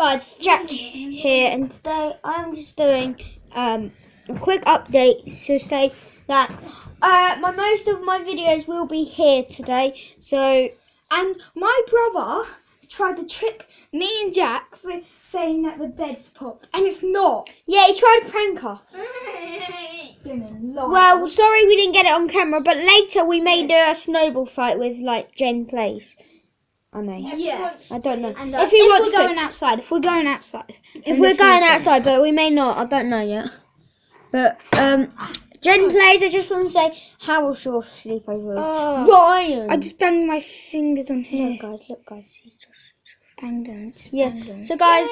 guys, Jack here, and today I'm just doing um, a quick update to say that uh, my most of my videos will be here today. So, And my brother tried to trick me and Jack for saying that the bed's popped, and it's not. yeah, he tried to prank us. Well, sorry we didn't get it on camera, but later we made a snowball fight with like Jen plays. I may. yeah. I don't know. And uh, if he wants we're to, going outside, if we're going outside, if we're going outside, but we may not. I don't know yet. But um, Jen plays. I just want to say how was your sleepover? Oh. Ryan. I just banged my fingers on here. look, guys. Look, guys. He just- banged them. Just Yeah. banged them. So, guys.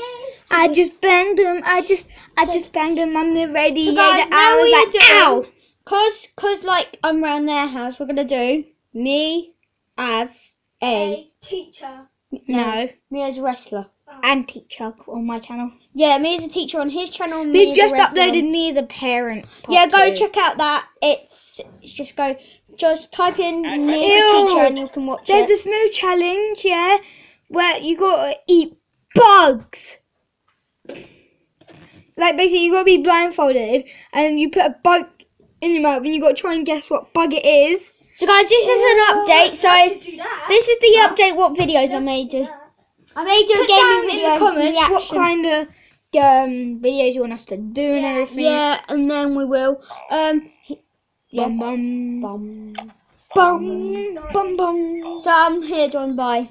I just banged them. I just, I just banged them on the radiator. guys, now I was we are like, doing- ow. Cause, cause, like I'm around their house. We're gonna do me as a teacher. No, me as a wrestler. Oh. and teacher on my channel. Yeah, me as a teacher on his channel. and me We've as just wrestler on- uploaded me as a parent. Yeah, go two. check out that. It's, it's just go, just type in me as a Ew. teacher and you can watch it. There's it. this new challenge, yeah, where you gotta eat bugs. Like basically, you gotta be blindfolded, and you put a bug in your mouth, and you gotta try and guess what bug it is. So guys, this is an update. So this is the update. What videos I made do. I may do a gaming in video. the comments what kind of um, videos you want us to do and everything. Yeah, and then we will. Um, yeah. Bum bum Bum. bum bum bum. So I'm here joined by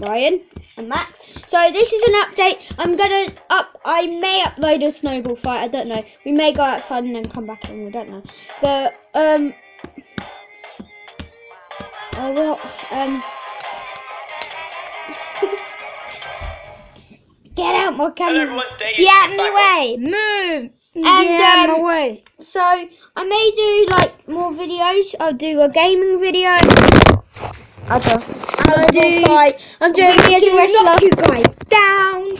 Ryan and Max. So this is an update. I'm gonna up. I may upload a snowball fight. I don't know. We may go outside and then come back in. We don't know. But um, I will um. Get out my Hello camera. everyone, today Get is out of my way! Move! And, Get out um, my way! So I may do like more videos. I'll do a gaming video. Okay. I don't. I'll do fight. I'm doing me as a Do wrestler. knock you guys down.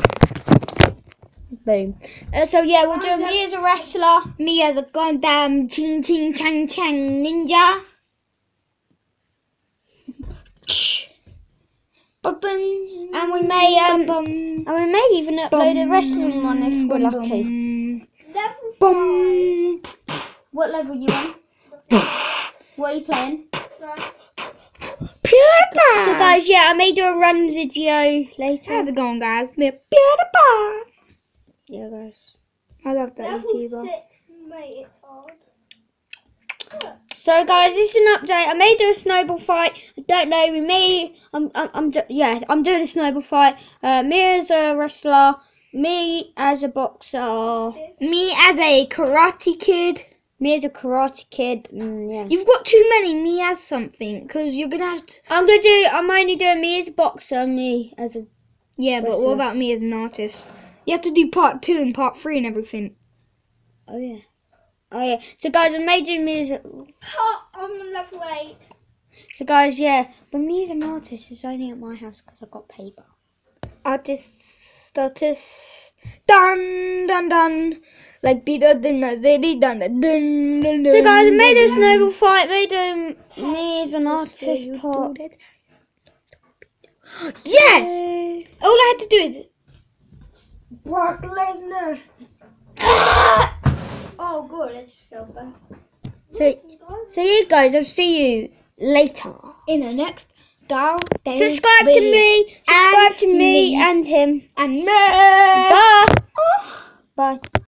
Boom. Uh, so yeah, we'll do me as a wrestler. Me as a goddamn ching ching chang chang ninja. And we may um Bum, and we may even upload a wrestling one if we're lucky. Level Bum. What level you on? What are you playing? PewDiePie. So guys, yeah, I may do a run video later. how's it going, guys? Me PewDiePie. Yeah, guys. I love that Level YouTuber. six, mate, it's hard. So guys, this is an update. I may do a snowball fight. I don't know. We may. I'm. I'm. I'm yeah. I'm doing a snowball fight. Uh, me as a wrestler. Me as a boxer. Me as a karate kid. Me as a karate kid. Mm, yeah. You've got too many me as something because you're gonna have to. I'm gonna do. I'm only doing me as a boxer. Me as a. Yeah, but what about me as an artist? You have to do part two and part three and everything. Oh yeah. Oh yeah. So guys, I may do music. A, Ha, I'm level eight. so guys, yeah. But me as an artist is only at my house because I've got paper. Artist, artist, dun dun dun, like Peter a zeddy dun dun dun dun. So guys, I made a snowball fight. Made do me as an artist part. Yes. All I had to do is. Brock Lesnar. Oh, good. I just feel bad. So, so yeah, guys, I'll see you later. In the next down. Subscribe to me. Subscribe to me me. and him. and me. Bye. Oh. Bye.